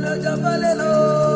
no Jabal